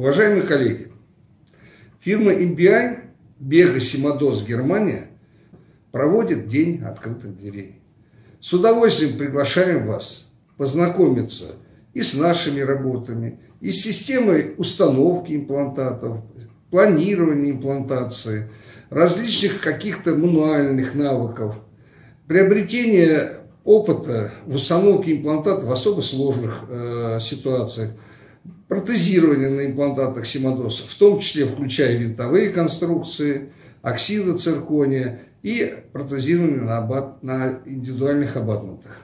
Уважаемые коллеги, фирма MBI Бега Симадос Германия проводит День открытых дверей. С удовольствием приглашаем вас познакомиться и с нашими работами, и с системой установки имплантатов, планирования имплантации, различных каких-то мануальных навыков, приобретения опыта в установке имплантата в особо сложных э, ситуациях, протезирование на имплантатах симодоса, в том числе включая винтовые конструкции, оксидоциркония и протезирование на, на индивидуальных абатментах.